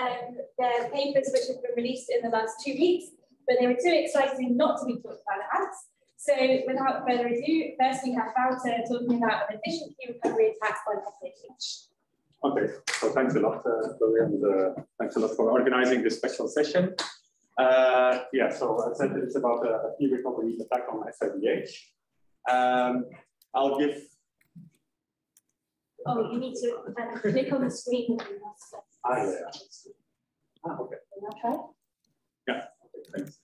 um, they're papers which have been released in the last two weeks, but they were too exciting not to be talked about at ANTS. So without further ado, first we have Wouter talking about an efficient key recovery attack by SIDH. Okay, so thanks a lot, uh, and uh, thanks a lot for organizing this special session. Uh, yeah, so I said it's about a key recovery attack on SIDH. Um, I'll give. Oh, you need to uh, click on the screen. Ah, yeah. Ah, okay. try? Yeah, okay, thanks.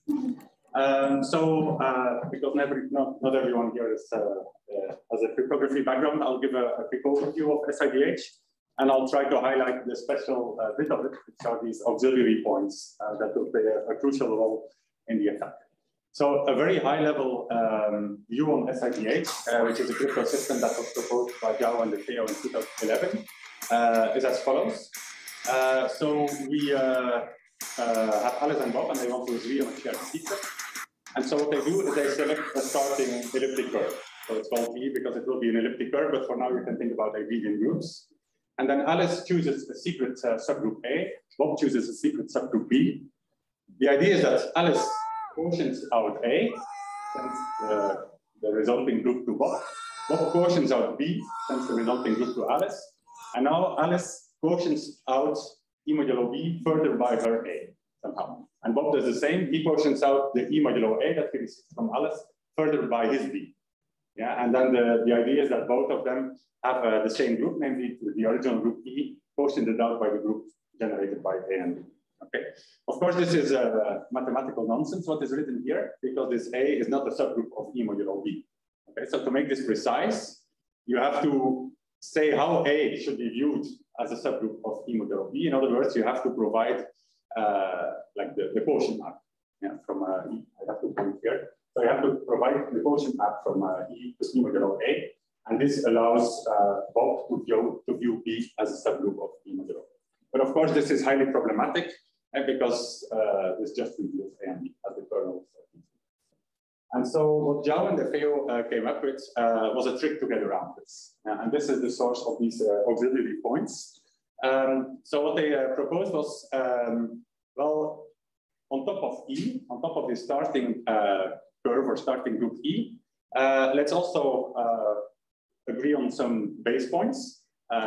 Um, so, uh, because never, not, not everyone here is, uh, uh, has a cryptography background, I'll give a, a, quick overview of SIDH, and I'll try to highlight the special uh, bit of it, which are these auxiliary points uh, that will play a, a, crucial role in the attack. So, a very high level um, view on SIDH, uh, which is a crypto system that was proposed by Jao and De Feo in 2011, is as follows. So, we uh, have Alice and Bob, and they want to agree on a shared secret. And so what they do is they select a starting elliptic curve. So it's called E because it will be an elliptic curve, but for now you can think about abelian groups. And then Alice chooses a secret uh, subgroup A, Bob chooses a secret subgroup B. The idea is that Alice quotients out A, sends the, the resulting group to Bob. Bob quotients out B, sends the resulting group to Alice. And now Alice quotients out E modulo B further by her A somehow. And Bob does the same. He quotients out the E modulo A that he receives from Alice further by his B. Yeah, and then the, the idea is that both of them have uh, the same group, namely the original group E, quotiented out by the group generated by A and B. Okay. Of course, this is uh, mathematical nonsense, what is written here, because this A is not a subgroup of E modulo B. Okay, so to make this precise, you have to say how A should be viewed as a subgroup of modulo B. In other words, you have to provide uh, like the, the quotient map yeah, from uh, E. I have to point here. So you have to provide the quotient map from uh, E to modulo A. And this allows uh, Bob to view, to view B as a subgroup of modulo. But of course, this is highly problematic uh, because uh, this just reveals A and B as the kernels. And so what Jao and De Feo uh, came up with uh, was a trick to get around this. Uh, and this is the source of these uh, auxiliary points. Um, so what they uh, proposed was, um, well, on top of E, on top of the starting uh, curve or starting group E, let's also agree on some base points.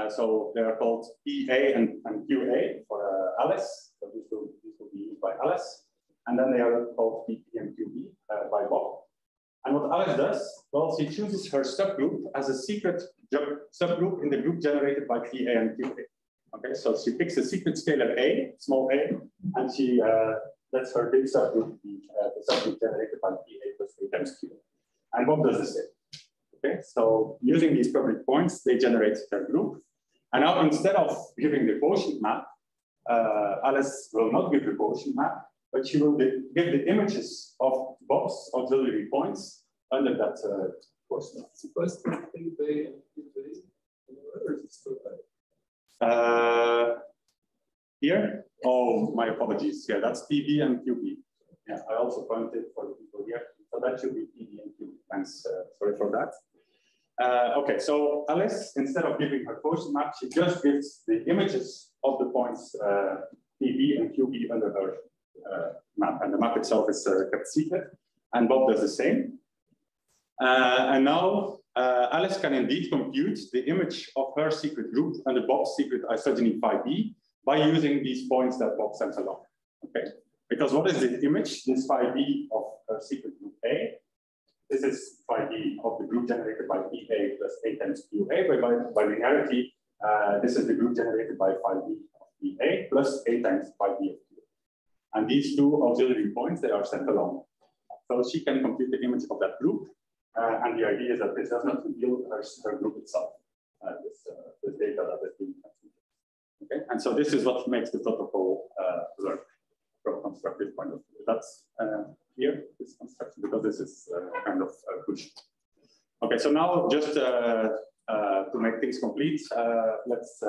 so they are called PA and, and QA for Alice. So this will, this will be used by Alice. And then they are called PB and QB uh, by Bob. And what Alice does, well, she chooses her subgroup as a secret subgroup in the group generated by PA and QA. Okay, so she picks a secret scalar A, small a, and she uh, lets her big subgroup be uh, the subgroup generated by PA plus A times Q. And Bob does the same. Okay, so using these public points, they generate their group. And now instead of giving the quotient map, uh, Alice will not give the quotient map, but she will give the images of Bob's auxiliary points under that uh, they, uh, here? Oh, my apologies. Yeah, that's PB and QB. Yeah, I also pointed for the people here. So that should be PB and QB. Thanks. Uh, sorry for that. Uh, okay, so Alice, instead of giving her quotient map, she just gives the images of the points uh, PB and QB under her uh, map, and the map itself is uh, kept secret. And Bob does the same. Uh, and now Alice can indeed compute the image of her secret group under Bob's secret isogeny phi b by using these points that Bob sends along. Okay, because what is the image? This phi b of her secret group A. This is phi b of the group generated by PA plus A times QA. By, by, by linearity, uh, this is the group generated by phi b of PA plus A times phi b of and these two auxiliary points, they are sent along. So she can compute the image of that group. Uh, and the idea is that this does not reveal her, her group itself, uh, this, uh, this data that is being transmitted. Okay, and so this is what makes the protocol uh, work from a constructive point of view. That's uh, here, this construction, because this is uh, kind of crucial. Okay, so now just to make things complete, let's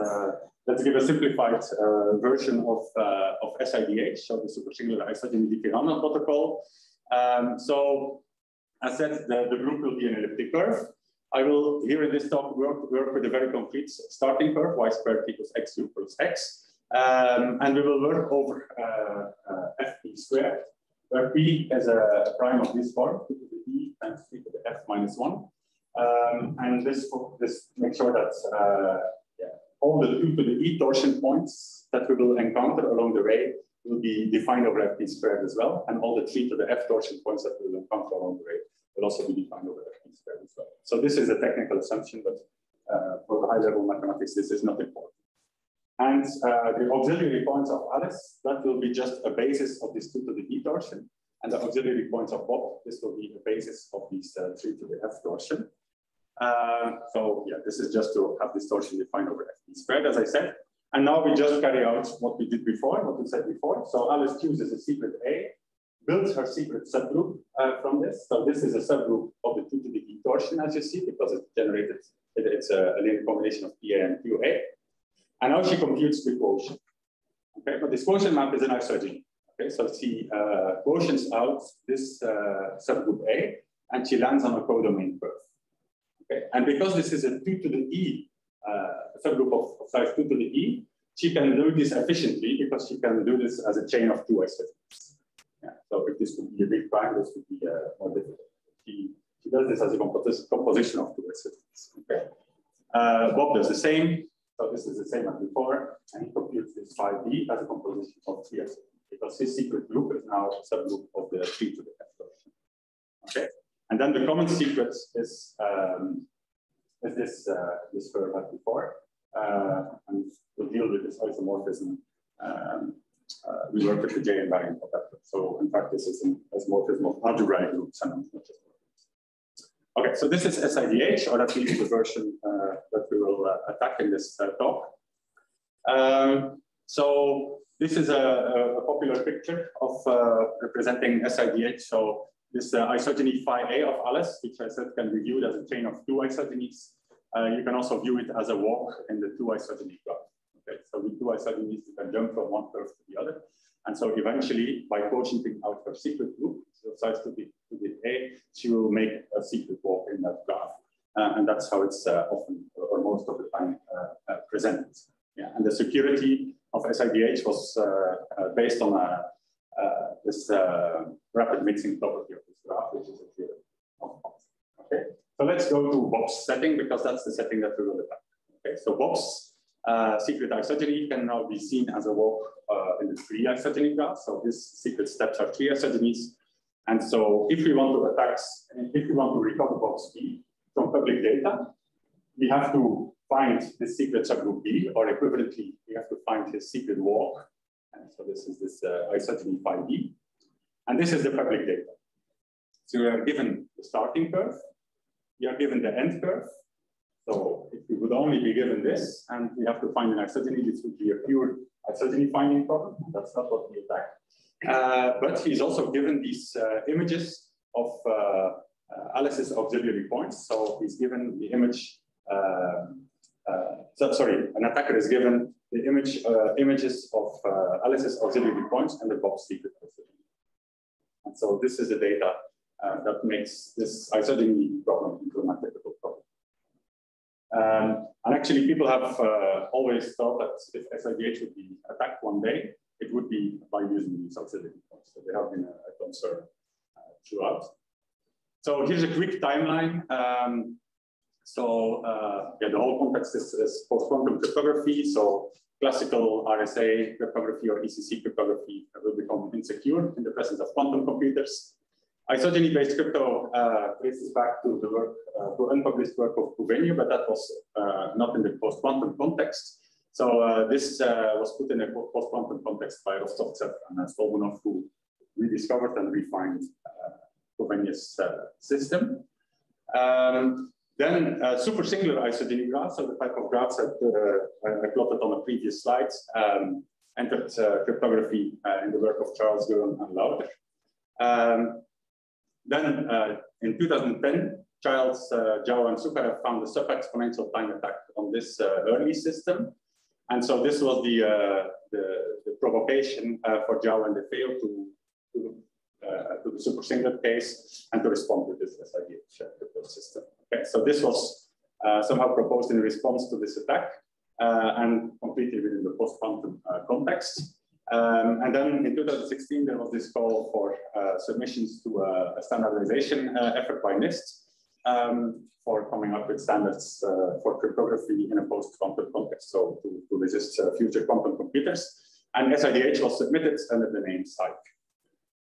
let's give a simplified uh, version of, uh, of SIDH, so the super singular isogeny DH protocol. Um, so as said, the, the group will be an elliptic curve. I will, here in this talk, work, work with a very concrete starting curve, y squared equals x cubed plus x. Um, and we will work over uh, uh, fp squared, where p is a prime of this form, 2 to the e times 3 to the f minus 1. Um, and this, this makes sure that uh, yeah, all the 2 to the e torsion points that we will encounter along the way will be defined over fp squared as well. And all the 3 to the f torsion points that will encounter along the way will also be defined over fp squared as well. So this is a technical assumption, but uh, for the high level mathematics, this is not important. And uh, the auxiliary points of Alice, that will be just a basis of this 2 to the e torsion. And the auxiliary points of Bob, this will be the basis of these uh, 3 to the f torsion. Uh, so yeah, this is just to have this torsion defined over f squared, as I said. And now we just carry out what we did before, what we said before. So Alice chooses a secret A, builds her secret subgroup uh, from this. So this is a subgroup of the 2 to the e torsion, as you see, because it's generated, it's a, a linear combination of PA and QA. And now she computes the quotient. Okay, but this quotient map is an isogeny. Okay, so she uh, quotients out this uh, subgroup A, and she lands on a codomain curve. Okay, and because this is a 2 to the E uh, subgroup of, size 2 to the E, she can do this efficiently because she can do this as a chain of two isogenies. Yeah, so if this would be a big prime, this would be uh, more difficult. She, she does this as a composition of two isogenies. Okay. Uh, Bob does the same. So this is the same as before, and he computes this phi B as a composition of three S because his secret group is now a subgroup of the 3 to the F. Okay, and then the common secret is, um, is this, uh, this curve as before, uh, and we'll deal with this isomorphism. Um, uh, we work with the J invariant that. So in fact, this is an isomorphism of algebraic groups and not just Okay, so this is SIDH, or at least the version uh, that we will uh, attack in this uh, talk. Um, so this is a, a popular picture of uh, representing SIDH. So this uh, isogeny phi A of Alice, which I said can be viewed as a chain of two isogenies. Uh, you can also view it as a walk in the two isogeny graph. Okay, so with two isogenies, you can jump from one curve to the other. And so eventually, by quotienting out her secret group, so size to be to the A, she will make a secret walk in that graph. Uh, and that's how it's uh, often or most of the time uh, uh presented. Yeah, and the security of SIDH was uh, uh, based on this uh, rapid mixing property of this graph, which is a theorem of Okay, so let's go to Bob's setting because that's the setting that we will attack. Okay, so Bob's uh, secret isogeny can now be seen as a walk in the three isogeny graph. So these secret steps are three isogenies and so if we want to attack, if we want to recover box B from public data, we have to find the secret subgroup B, or equivalently, we have to find his secret walk. And so this is this uh, phi B. And this is the public data. So we are given the starting curve, we are given the end curve. So if we would only be given this, and we have to find an isogeny, this would be a pure isogeny finding problem. That's not what we attack. Uh, but he's also given these uh, images of uh, Alice's auxiliary points. So he's given the image, so, sorry, an attacker is given the image images of Alice's auxiliary points and the Bob secret auxiliary. And so this is the data that makes this isogeny problem into a mathematical problem. Um, and actually, people have uh, always thought that if SIDH would be attacked one day, it would be by using these auxiliary points. So they have been a, a concern uh, throughout. So here's a quick timeline. Um, so uh, yeah, the whole context is, is post-quantum cryptography. So classical RSA cryptography or ECC cryptography will become insecure in the presence of quantum computers. Isogeny-based crypto uh, traces back to the work, uh, to unpublished work of Couveignes, but that was uh, not in the post-quantum context. So uh, this uh, was put in a post-quantum context by Rostovtsev and Stolbunov, who rediscovered and refined Couveignes's uh, system. Um, then uh, super singular isogeny graphs, so the type of graphs that uh, I plotted on the previous slides, um, entered uh, cryptography in the work of Charles Goren and Lauter. Um, then in 2010, Childs, uh, Jao, and Soukharev found a sub-exponential time attack on this early system. And so this was the, uh, the, the, provocation uh, for Jao and Feo to, to, uh, to the super singular case and to respond with this SIDH system. Okay, so this was uh, somehow proposed in response to this attack. uh, and completely within the post-quantum uh, context. Um, and then in 2016, there was this call for uh, submissions to a, a standardization uh, effort by NIST um, for coming up with standards uh, for cryptography in a post-quantum context, so to, to resist uh, future quantum computers. And SIDH was submitted under the name SIKE.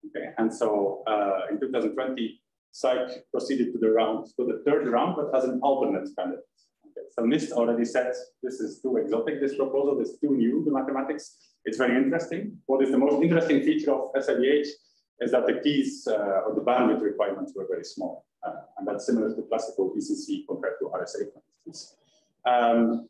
Okay, and so in 2020, SIKE proceeded to the round, to the third round, but as an alternate candidate. So NIST already said this is too exotic, this proposal is too new to mathematics. It's very interesting. What is the most interesting feature of SIDH is that the keys uh, or the bandwidth requirements were very small. Uh, and that's similar to classical ECC compared to RSA, for instance. Um,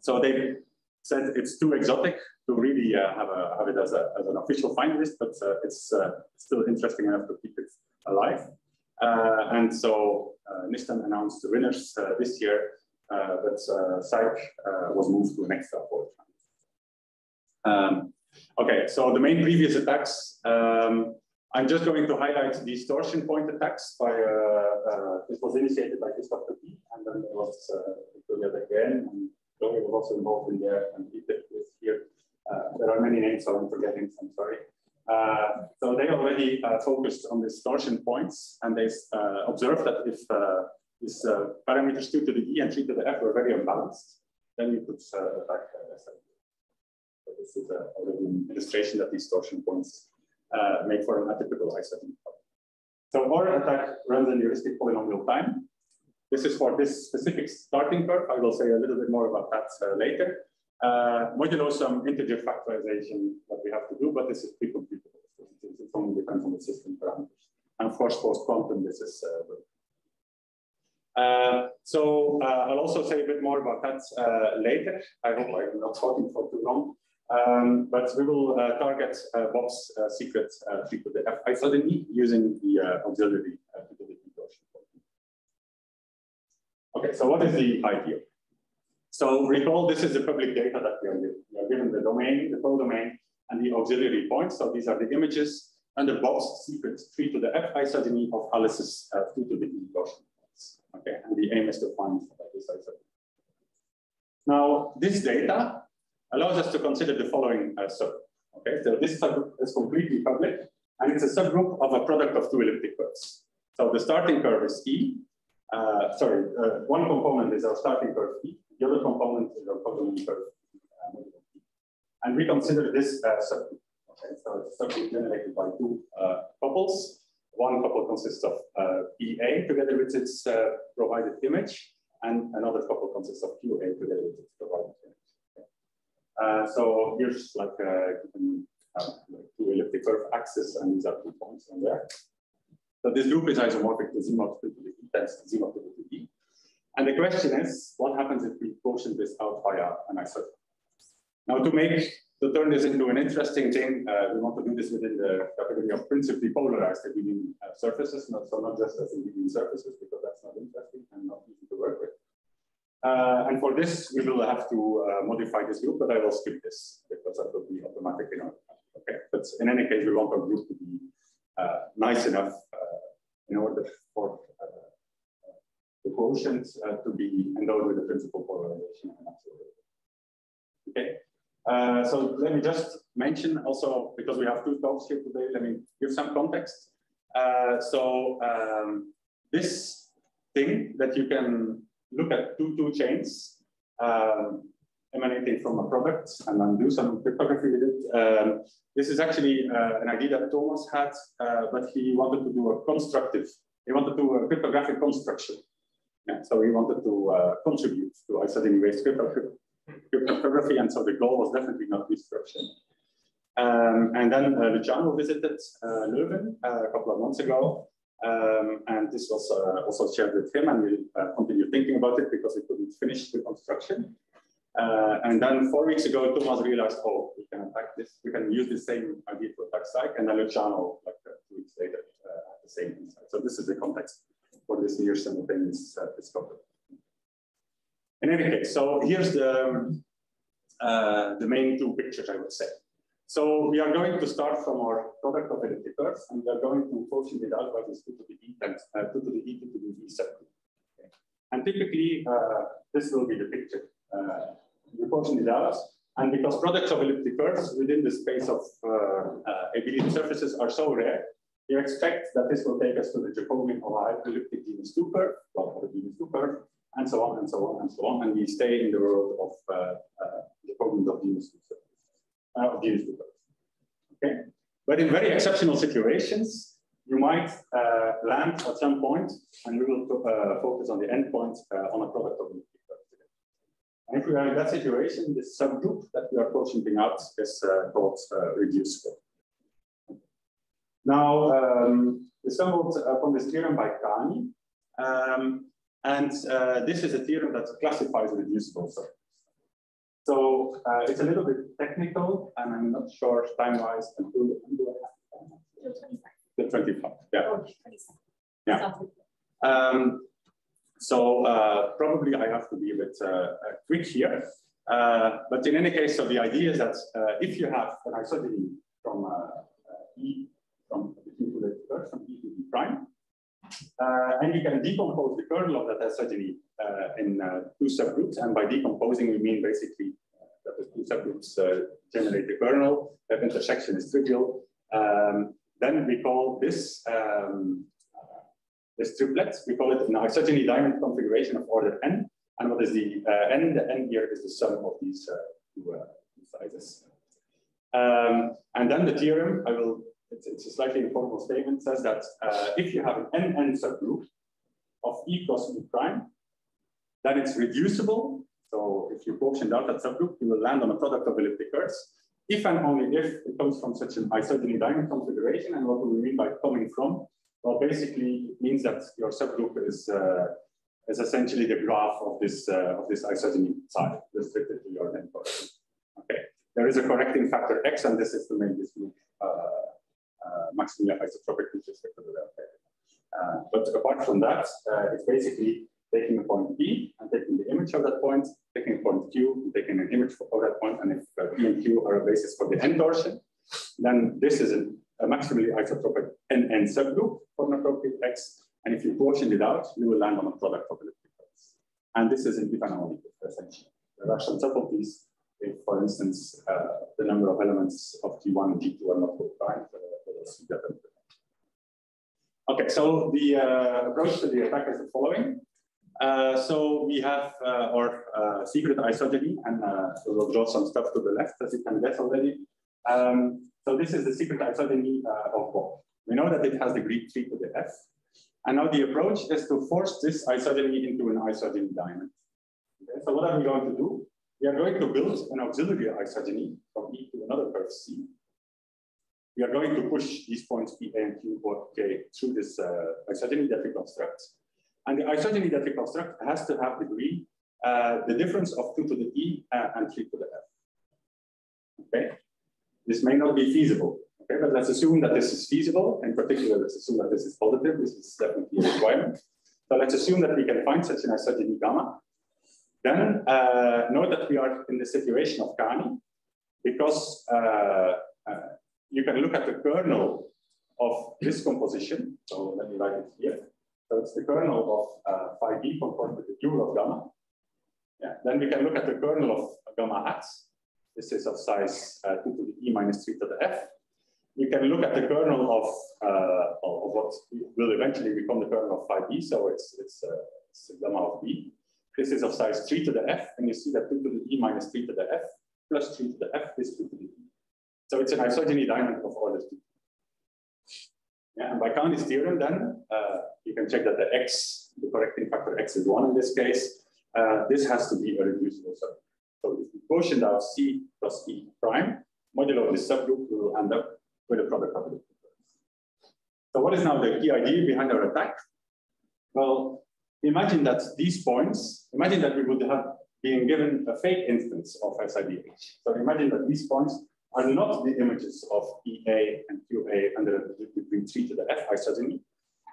so they said it's too exotic to really uh, have, a, have, it as, a, as, an official finalist, but uh, it's uh, still interesting enough to keep it alive. Uh, and so uh, NIST announced the winners this year uh, but uh, uh, was moved to an extra. Um, okay, so the main previous attacks, um, I'm just going to highlight the distortion point attacks by, this was initiated by Christophe Petit, and then there was Victoria again, and Chloe was also involved in there, and Peter is here. there are many names, so I'm forgetting, I'm sorry. Uh, so they already uh, focused on the distortion points and they uh, observed that if these uh, parameters 2 to the e and 3 to the f were very unbalanced, then you could uh, attack uh, So this is uh, already an illustration that these torsion points uh, make for an atypical isotherm. So our attack runs in heuristic polynomial time. This is for this specific starting curve. I will say a little bit more about that uh, later. Uh, modulo some integer factorization that we have to do, but this is pre-computable. It only depends on the system parameters. And of course, post-quantum, this is uh, uh, so uh, I'll also say a bit more about that uh, later. I hope I'm not talking for too long. Um, but we will uh, target uh, Bob's secret tree to the F isogeny using the auxiliary fidelity torsion. Okay, so what is the idea? So recall this is the public data that we are given. We are given the domain, the codomain, and the auxiliary points. So these are the images and the Bob's secret 3 to the F isogeny of Alice's uh, 2 to the E torsion. Okay, and the aim is to find this isogeny. Now, this data allows us to consider the following uh, subgroup. Okay, so this subgroup is completely public, and it's a subgroup of a product of two elliptic curves. So the starting curve is E. Uh, sorry, uh, one component is our starting curve E. The other component is curve. Uh, and we consider this uh, subgroup. Okay, so it's a subgroup generated by two uh, couples. One couple consists of uh, PA together with its uh, provided image, and another couple consists of QA together with its provided image. Uh, so here's like, uh, like two elliptic curve axis, and these are two points on there. So this group is isomorphic to Z mod to the tends Z to the. And the question is, what happens if we quotient this out via an isotherm? Now to make to turn this into an interesting thing, uh, we want to do this within the category of principally polarized abelian uh, surfaces, not so not just as abelian surfaces, because that's not interesting and not easy to work with. Uh, and for this, we will have to uh, modify this group, but I will skip this because that will be automatic enough. Okay, but in any case, we want our group to be uh, nice enough uh, in order for quotient to be endowed with the principal polarization. Okay. Uh, so let me just mention also, because we have two talks here today, let me give some context. Uh, so um, this thing that you can look at two two chains um, emanating from a product and then do some cryptography with it. Um, this is actually uh, an idea that Thomas had, uh, but he wanted to do a constructive, he wanted to do a cryptographic construction. Yeah, so we wanted to uh, contribute to isogeny-based cryptography cryptography, and so the goal was definitely not destruction. Um, and then uh, Luciano visited uh, Leuven uh, a couple of months ago, um, and this was uh, also shared with him, and we uh, continued thinking about it because we couldn't finish the construction. And then four weeks ago, Thomas realized, oh, we can attack this, we can use the same idea to attack SIKE, and then Luciano, like two weeks later, had the same insight. So this is the context for this near simultaneous discovery. In any case, so here's the, uh, the main two pictures, I would say. So we are going to start from our product of elliptic curves, and we are going to quotient it out by this 2 to the e times uh, 2 to the e to the e subgroup. Okay. And typically, uh, this will be the picture. Uh, You quotient it out, and because products of elliptic curves within the space of uh, uh, abelian surfaces are so rare, you expect that this will take us to the Jacobian elliptic genus 2 curve, well, the genus 2 curve, and so on and so on and so on, and we stay in the world of uh, uh, of genus 2 uh, of genus 2 curves. Okay, but in very exceptional situations, you might uh, land at some point, and we will uh, focus on the endpoint uh, on a product of curves. And if we are in that situation, this subgroup that we are quotienting out is uh, called uh, reducible. Now, um, we stumbled upon this theorem by Kani, um, and uh, this is a theorem that classifies reducible circles. So uh, it's a little bit technical, and I'm not sure time-wise until, until the 25. Yeah. Oh, Yeah. Um, so uh, probably I have to be a bit uh, uh, quick here. Uh, but in any case, so the idea is that uh, if you have an isogeny from uh, E from between two vectors from E to prime, and you can decompose the kernel of that isogeny in two subgroups. And by decomposing, we mean basically that the two subgroups generate the kernel. That intersection is trivial. Um, then we call this um, this triplet, we call it an isogeny diamond configuration of order n. And what is the uh, n? The n here is the sum of these uh, two, uh, sizes. Um, and then the theorem, I will, it's, it's a slightly informal statement, says that uh, if you have an n-n subgroup of E cross E prime, then it's reducible. So if you quotient out that subgroup, you will land on a product of elliptic curves. If and only if it comes from such an isogeny diamond configuration, and what do we mean by coming from? Well, basically, it means that your subgroup is uh, is essentially the graph of this uh, of this isogeny side restricted to your endpoint. Okay, there is a correcting factor x, and this is to make this group uh, maximally isotropic with respect to. Uh, but apart from that, uh, it's basically taking a point P and taking the image of that point, taking a point Q, and taking an image of that point, and if uh, P and Q are a basis for the end torsion, then this is a, a maximally isotropic NN subgroup for an appropriate X. And if you quotient it out, you will land on a product of elliptic curves. And this is in Ivanhoe, essentially. There are some subtleties if, for instance, uh, the number of elements of T1 and T2 are not combined, uh, Okay, so the uh, approach to the attack is the following. Uh, so we have uh, our uh, secret isogeny, and we will draw some stuff to the left, as you can guess already. Um, so this is the secret isogeny of Bob. We know that it has degree 3 to the f. And now the approach is to force this isogeny into an isogeny diamond. Okay, so what are we going to do? We are going to build an auxiliary isogeny from E to another curve C. We are going to push these points P and Q, or K through this uh, isogeny we construct. And the isogeny we construct has to have degree uh, the difference of 2 to the E uh, and 3 to the F. Okay? This may not be feasible. Okay, but let's assume that this is feasible. In particular, let's assume that this is positive. This is definitely a requirement. So let's assume that we can find such an isogeny gamma. Then uh, note that we are in the situation of Kani because uh, you can look at the kernel of this composition. So let me write it here. So it's the kernel of uh, phi b conformed with the dual of gamma. Yeah. Then we can look at the kernel of gamma hat. This is of size uh, 2 to the e minus 3 to the f. We can look at the kernel of, uh, of what will eventually become the kernel of phi b. So it's, it's, uh, it's gamma of b. This is of size 3 to the f, and you see that 2 to the e minus 3 to the f plus 3 to the f is 2 to the e. So it's an isogeny diamond of order 2. Yeah, and by Kani's theorem, then uh, you can check that the x, the correcting factor x is 1 in this case. Uh, this has to be a reducible subgroup. So if we quotient out C plus E prime, modulo this subgroup, we will end up with a product of the So what is now the key idea behind our attack? Well, imagine that these points, imagine that we would have been given a fake instance of SIDH. So imagine that these points are not the images of PA and QA under the between 3 to the F isogeny,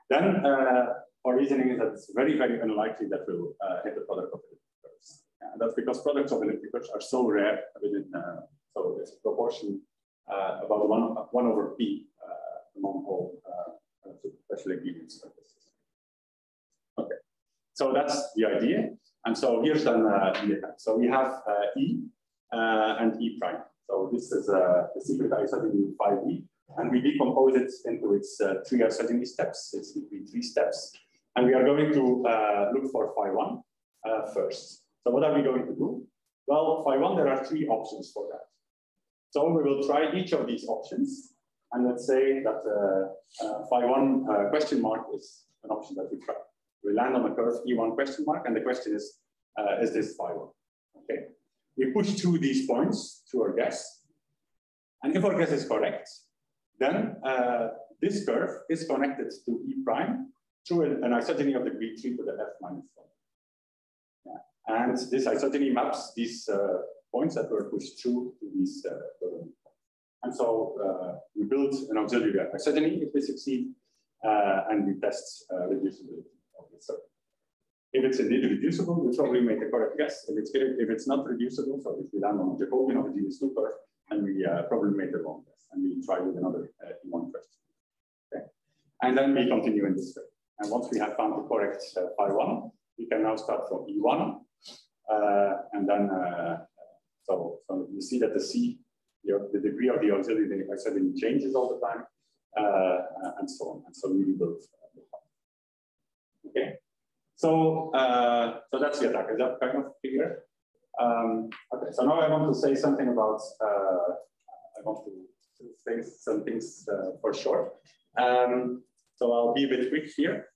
then uh, our reasoning is that it's very, very unlikely that we'll uh, hit the product of elliptic curves. And that's because products of elliptic curves are so rare within, uh, so a proportion uh, about one, one over P uh, among all special ingredients. Okay, so that's the idea. And so here's then uh, the. So we have uh, E uh, and E prime. So this is uh, the secret isogeny phi B, and we decompose it into its uh, three isogeny steps. It's between three steps. And we are going to uh, look for phi one uh, first. So what are we going to do? Well, phi one, there are three options for that. So we will try each of these options. And let's say that uh, uh, phi one question mark is an option that we try. We land on the curve E1 question mark, and the question is, is this phi one? Okay. We push through these points to our guess. And if our guess is correct, then uh, this curve is connected to E prime through an, an isogeny of degree 3 to the f minus 1. Yeah. And this isogeny maps these uh, points that were pushed through to these uh, And so uh, we build an auxiliary isogeny if we succeed, uh, and we test uh, reducibility of the circuit. If it's indeed reducible, we probably make a correct guess. If it's if it's not reducible, so if we land on Jacobian of a GS2 curve, then we uh, probably made the wrong guess, and we try with another uh, one question. Okay, and then we continue in this way. And once we have found the correct uh, phi one, we can now start from E1, uh, and then uh, so so you see that the C, the, the degree of the auxiliary auxiliary changes all the time, uh, and so on. And so we build. Okay. So, uh, so that's the attack. Is that kind of clear? Um, okay, so now I want to say something about, uh, I want to say some things uh, for sure. Um, so I'll be a bit quick here.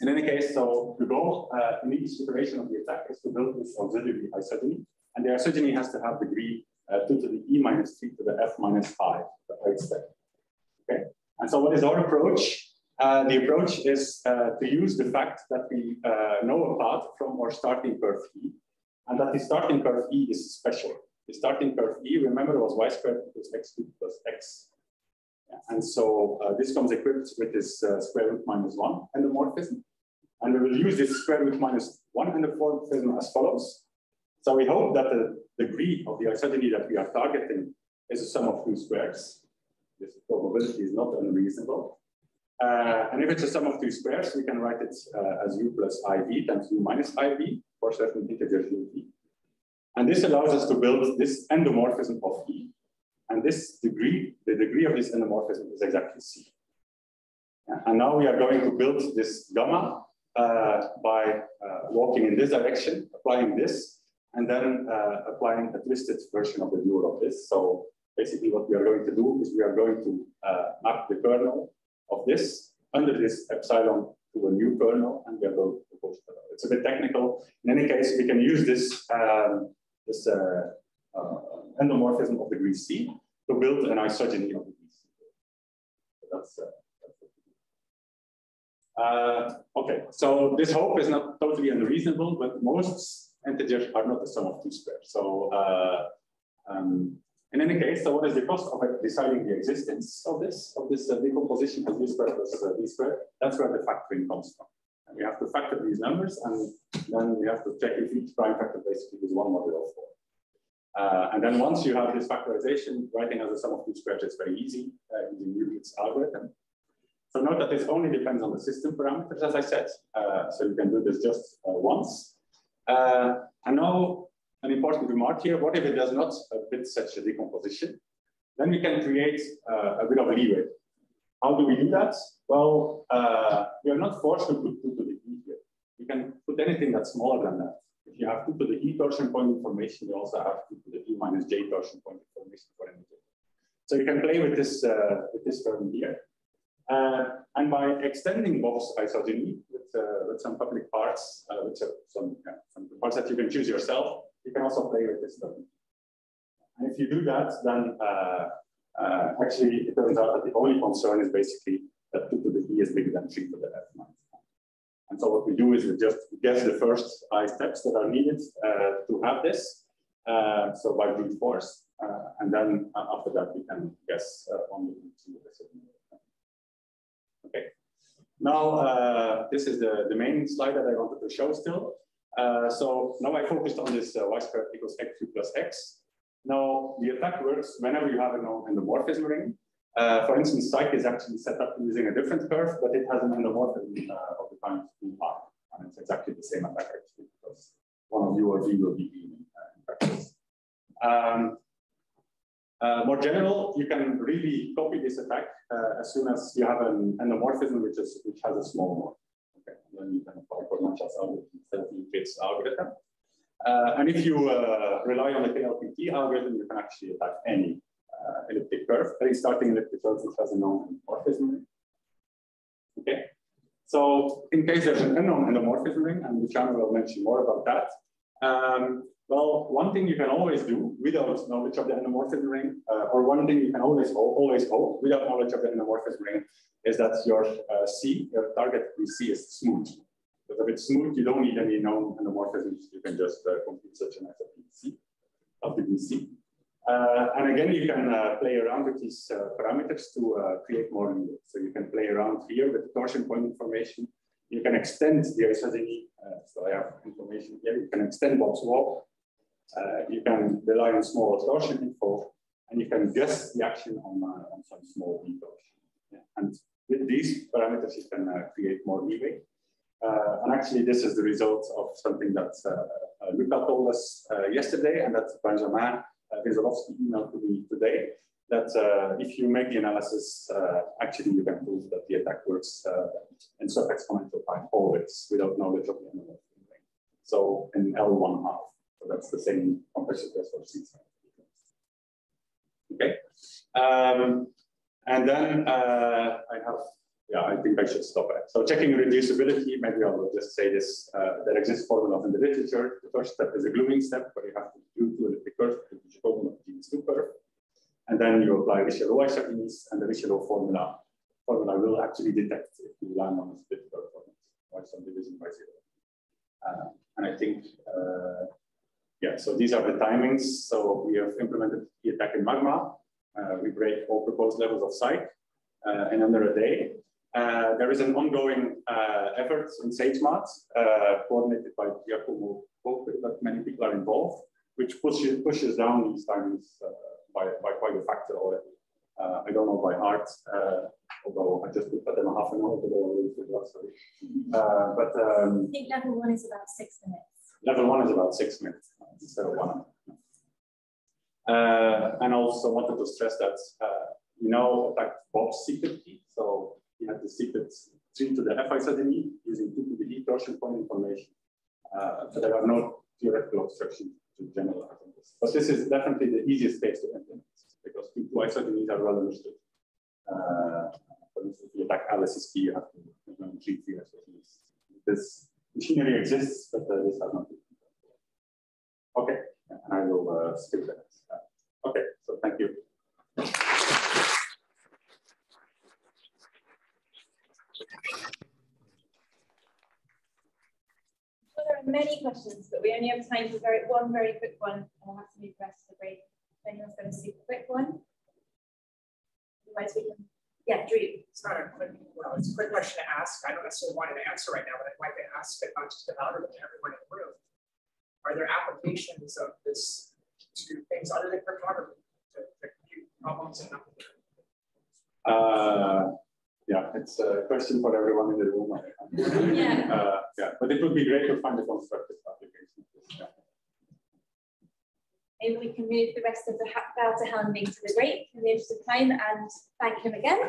In any case, so the goal uh, in each iteration of the attack is to build this auxiliary isogeny. And the isogeny has to have degree uh, 2 to the e minus 3 to the f minus 5, the right step. Okay. And so what is our approach? Uh, the approach is uh, to use the fact that we uh, know a path from our starting curve E, and that the starting curve E is special. The starting curve E, remember, was y squared equals x cubed plus x. And so uh, this comes equipped with this uh, square root minus one endomorphism. And we will use this square root minus one endomorphism as follows. So we hope that the degree of the isogeny that we are targeting is a sum of two squares. This probability is not unreasonable. Uh, and if it's a sum of two squares, we can write it uh, as u plus iv times u minus iv for certain integers u. And this allows us to build this endomorphism of E. And this degree, the degree of this endomorphism is exactly C. And now we are going to build this gamma uh, by uh, walking in this direction, applying this, and then uh, applying a twisted version of the dual of this. So basically what we are going to do is we are going to uh, map the kernel of this under this epsilon to a new kernel, and we going to push it. It's a bit technical. In any case, we can use this, um, this uh, uh, endomorphism of degree C to build an isogeny of degree C. So that's, uh, uh, okay, so this hope is not totally unreasonable, but most integers are not the sum of two squares. So uh, um, in any case, so what is the cost of deciding the existence of this, of this uh, decomposition of this square plus uh, d? That's where the factoring comes from. And we have to factor these numbers, and then we have to check if each prime factor basically is one modulo four. Uh, and then once you have this factorization, writing as a sum of two squares is very easy uh, using Euclid's algorithm. So note that this only depends on the system parameters, as I said. Uh, so you can do this just uh, once. and now an important remark here, what if it does not fit such a decomposition? Then we can create uh, a bit of a leeway. How do we do that? Well, uh, we are not forced to put 2 to the e here. You can put anything that's smaller than that. If you have 2 to the e torsion point information, you also have 2 to the e minus j torsion point information for anything. So you can play with this, uh, with this term here. Uh, and by extending Bob's isogeny with, uh, with some public parts, uh, with some, yeah, some parts that you can choose yourself, you can also play with this token. And if you do that, then uh, uh, actually it turns out that the only concern is basically that 2 to the e is bigger than 3 to the f minus 1. And so what we do is we just guess the first i steps that are needed uh, to have this. Uh, so by brute force, uh, and then uh, after that we can guess on the Okay. Now this is the, the main slide that I wanted to show still. Uh, so now I focused on this uh, y squared equals x cubed plus x. Now the attack works whenever you have an endomorphism ring. Uh, for instance, SIKE is actually set up using a different curve, but it has an endomorphism uh, of the kind 2 pi. And it's exactly the same attack actually, because one of you or we will be in, uh, in practice. Um, uh, more general, you can really copy this attack as soon as you have an endomorphism which is which has a small norm. Then you can apply for algorithm instead of Euclid's algorithm. Uh, and if you uh, rely on the KLPT algorithm, you can actually attack any uh, elliptic curve, any starting elliptic curve which has a known endomorphism. Okay, so in case there's an unknown endomorphism ring, and Luciano will mention more about that, um, well, one thing you can always do without knowledge of the endomorphism ring, uh, or one thing you can always always hope without knowledge of the endomorphism ring, is that your uh, C, your target C is smooth. But if it's smooth, you don't need any known endomorphisms. You can just uh, compute such an FFPC of the BC. Uh, and again, you can uh, play around with these uh, parameters to uh, create more new. So you can play around here with torsion point information. You can extend the isogeny. Uh, so I have information here. You can extend Bob's walk. Uh, you can rely on small torsion info, and you can guess the action on, on some small torsion. Yeah. And with these parameters, you can create more leeway. and actually, this is the result of something that Luca told us yesterday, and that Benjamin uh, emailed to me today that uh, if you make the analysis, uh, actually you can prove that the attack works in sub-exponential time always without knowledge of the analysis. So in L1 half. So that's the same complexity as for C. Okay. Um, and then uh, I have, yeah, I think I should stop it. So checking reducibility, maybe I will just say this, uh, there exists formulas in the literature. The first step is a gluing step where you have to do two elliptic curve of the curve. And then you apply Richelot isogenies, and the Richelot formula formula will actually detect if you land on a split curve or some division by zero. Uh, and I think, uh, yeah, so these are the timings. So we have implemented the attack in Magma. Uh, we break all proposed levels of SIKE uh, in under a day. Uh, there is an ongoing uh, effort in SageMath, coordinated by Giacomo Pope, that many people are involved which pushes, pushes down these times uh, by, by quite a factor already. Uh, I don't know by heart, uh, although I just put them a half an hour ago. Uh, but um, I think level one is about six minutes. Level one is about six minutes instead of one. Uh, and also wanted to stress that uh, you know attacked Bob's secret key. So he had the secret tree to the FI using 2 to the E torsion point information. Uh, so there are no theoretical obstructions to generalize on this. But this is definitely the easiest case to implement because two isogenies are well understood. Uh, for instance, if you attack Alice's key, you have to treat the. This machinery exists, but uh, this has not been Okay, and I will uh, skip that. Okay, so thank you. Well, there are many questions, but we only have time for very, one very quick one, and I'll have to move the rest of the break. If anyone's got a super quick one. Otherwise, we can. Yeah, Drew. It's not a quick, well, it's a quick question to ask. I don't necessarily want to answer right now, but I'd like to ask it not just about it, but everyone in the room. Are there applications of this to things other than cryptography to, to compute problems in uh, yeah, it's a question for everyone in the room. yeah. Uh, yeah, but it would be great to find a constructive application. Yeah. Maybe we can move the rest of the Wouter Helming to the break in the interest of time and thank him again.